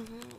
Mm-hmm.